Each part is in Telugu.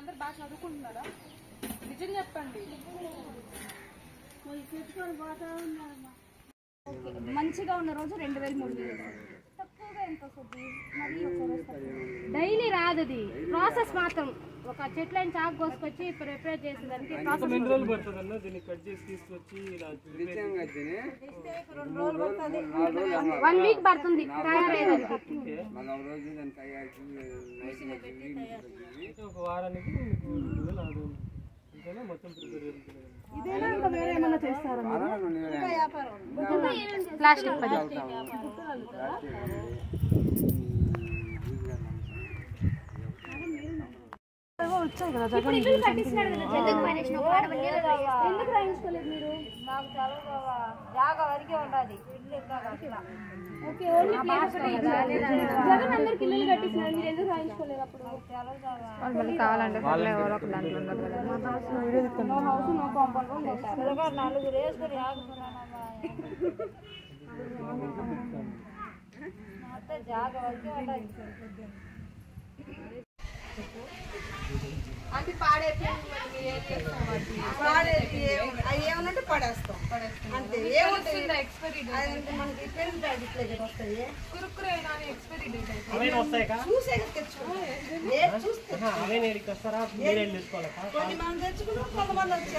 మీరందరూ బాగా చదువుకుంటున్నారా? నిజం చెప్పండి. మంచిగా ఉన్న రోజు రెండు వేలు మూడు వేలు. తక్కువగా ఎంత వస్తుంది? మరి డైలీ రాదు అది ప్రాసెస్ మాత్రం ఒక చెట్లైన చాకు కోసుకొచ్చి ప్రిపేర్ చేసేదానికి ప్రాసెస్ ఎన్ని రోజులు పడుతుంది. దీన్ని కట్ చేసి తీసుకొచ్చి ఇలా వన్ వీక్ పడుతుంది తయారయ్యేదానికి అయితే ఒక వారానికి మీకు రెండు వేలు ఆదాయం ఇంతేనా మొత్తం ప్రిపేర్ చేసుకునేది ప్లాస్టిక్ పది కట్టిస్తున్నాడు కదా జగన్ ఎందుకు రాయించుకోలేదు మీరు? నాకు చదువు జాగా వరకే ఉండాలి. Okay only. జగన్ అందరికి ఇల్లు కట్టిస్తున్నాడు. మీరు ఎందుకు రాయించుకోలేదు అప్పుడు? నో హౌస్ నో కాంపౌండ్ పిల్లగాడు నలుగురు వేసుకుని ఆగుతున్నానమ్మా మొత్తం జాగా వరకే ఉండాలి. అవి ఏమన్నట్టు పడేస్తాం అంతే? అది మనకి వస్తాయి చూసే కొన్ని మంది తెచ్చుకున్నాం కొంతమంది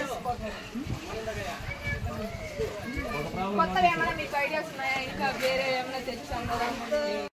కొత్తగా ఏమైనా మీకు ఐడియాస్ ఉన్నాయా ఇంకా వేరే ఏమైనా తెచ్చాం కదా